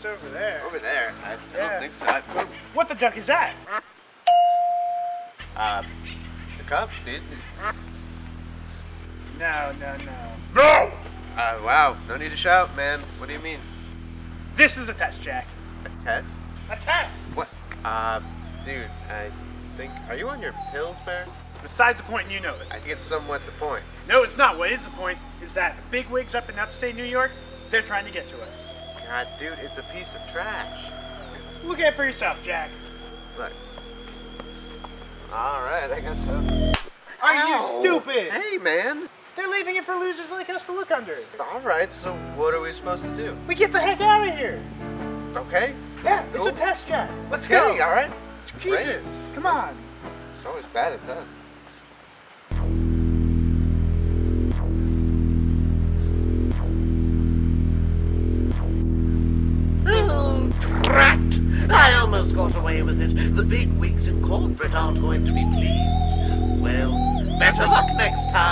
It's over there. Over there. I Yeah. don't think so. I, What the duck is that? uh, it's a cup, dude. No, no, no. No! Uh, wow. No need to shout, man. What do you mean? This is a test, Jack. A test? A test. What? Uh, dude, I think. Are you on your pills, Baer? Besides the point, point, you know it. I think it's somewhat the point. No, it's not. What is the point is that big wigs up in upstate New York, they're trying to get to us. God, dude, it's a piece of trash. Look at it for yourself, Jack. Look. Alright, I guess so. Are Ow. you stupid? Hey, man. They're leaving it for losers like us to look under. Alright, so what are we supposed to do? We get the heck out of here. Okay. Yeah, it's a test, Jack. Let's Okay, go. alright. Jesus, come on. It's always bad at tests. I almost got away with it. The big wigs in corporate aren't going to be pleased. Well, better luck next time.